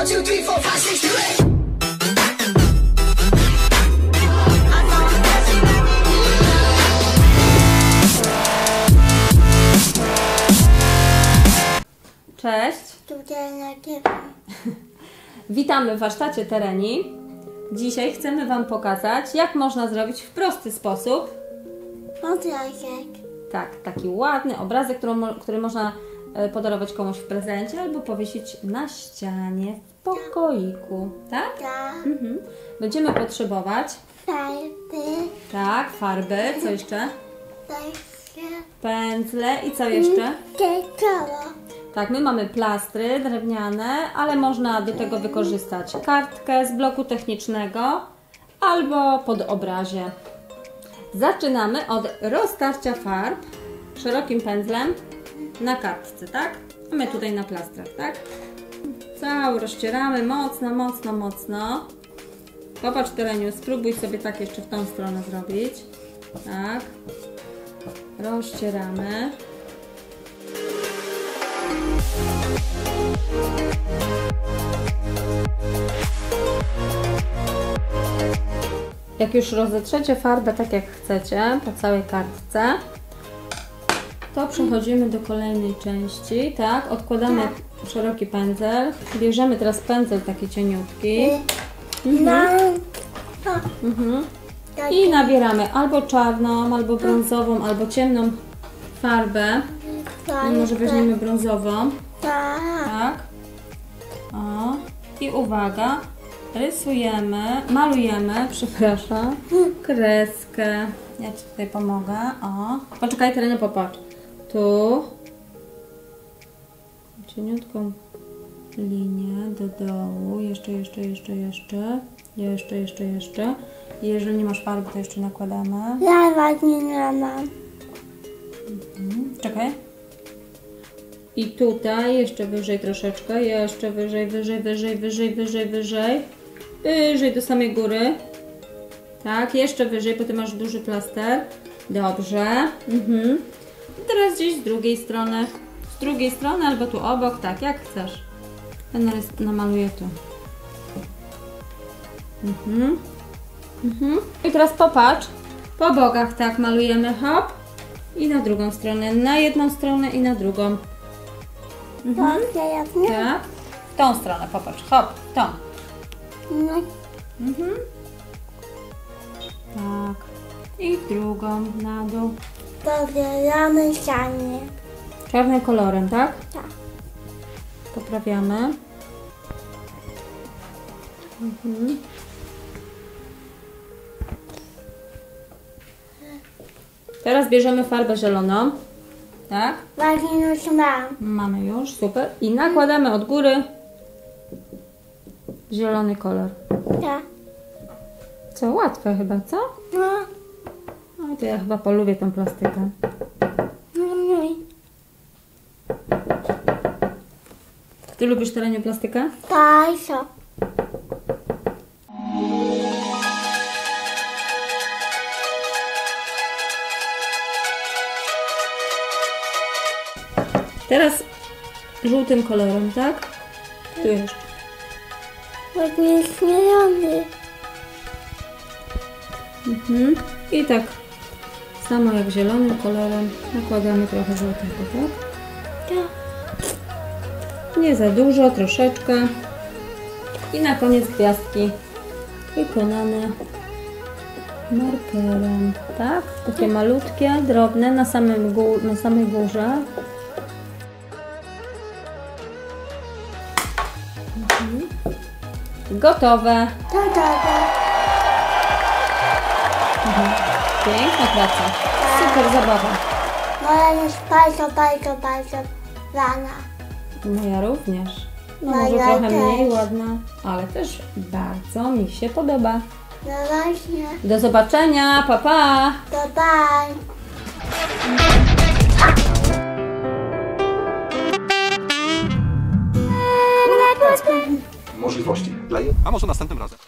One, two, three, four, five, six, seven, eight. Cześć, witamy w warsztacie Tereni. Dzisiaj chcemy Wam pokazać, jak można zrobić w prosty sposób, Obrazek. tak, taki ładny obrazek, który, który można podarować komuś w prezencie albo powiesić na ścianie w pokoiku, tak? Ta Mhm. Będziemy potrzebować, farby. tak, farby, co jeszcze? Takie. Pędzle i co jeszcze? Kekolo. Tak, my mamy plastry drewniane, ale można do tego wykorzystać kartkę z bloku technicznego albo pod obrazie. Zaczynamy od roztarcia farb szerokim pędzlem na kartce, tak? A my tutaj na plastrach, tak? Cały rozcieramy mocno, mocno, mocno. Popatrz Tereniu, spróbuj sobie tak jeszcze w tą stronę zrobić. Tak. Rozcieramy. Jak już rozetrzecie farbę tak jak chcecie, po całej kartce, to przechodzimy do kolejnej części, tak? Odkładamy szeroki pędzel. Bierzemy teraz pędzel taki cieniutki Na. mhm. Tak. i nabieramy albo czarną, albo brązową, albo ciemną farbę. Może weźmiemy brązową, Tak. tak? O. I uwaga, rysujemy, malujemy, przepraszam, kreskę. Ja Ci tutaj pomogę. O. Poczekaj, Terena, popatrz. Tu cieniutką linię do dołu. Jeszcze, jeszcze, jeszcze, jeszcze. Jeszcze, jeszcze, jeszcze. I jeżeli nie masz farby, to jeszcze nakładamy. Ja ładnie nie mam. Czekaj. I tutaj jeszcze wyżej troszeczkę, jeszcze wyżej, wyżej, wyżej, wyżej, wyżej, wyżej. Wyżej do samej góry. Tak, jeszcze wyżej, bo ty masz duży plaster. Dobrze. Mhm. I teraz gdzieś z drugiej strony. Z drugiej strony albo tu obok, tak, jak chcesz. Ja namaluję tu. Mhm. Mhm. I teraz popatrz. Po bokach tak malujemy, hop. I na drugą stronę, na jedną stronę i na drugą. Tak, ja. Tak. W tą stronę, popatrz, hop, tą. No, Mhm. Tak. I drugą, na dół. Pobieramy ściany. Czarnym kolorem, tak? Tak. Poprawiamy. Mhm. Teraz bierzemy farbę zieloną. Tak? Właśnie już mam. Mamy już, super. I nakładamy od góry zielony kolor. Tak. Co, łatwe chyba, co? No. No to ja chyba polubię tą plastykę. No, no. i Ty lubisz terenie plastykę? Bardzo. Teraz żółtym kolorem, tak? Tu jeszcze. Ładnie śmielony. Mhm. I tak samo jak zielonym kolorem nakładamy trochę żółtego, tak? Tak. Nie za dużo, troszeczkę. I na koniec gwiazdki wykonane markerem, tak? Takie malutkie, drobne na, samym gó- na samej górze. Mhm. Gotowe. To dobra. Piękna praca. Super zabawa. Moja jest bardzo, bardzo, bardzo rana. Moja również. No Moja może trochę też. mniej ładna, ale też bardzo mi się podoba. No właśnie. Do zobaczenia, pa pa! To bye. możliwości dla A może następnym razem.